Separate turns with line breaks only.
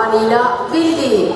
Anila Bildi.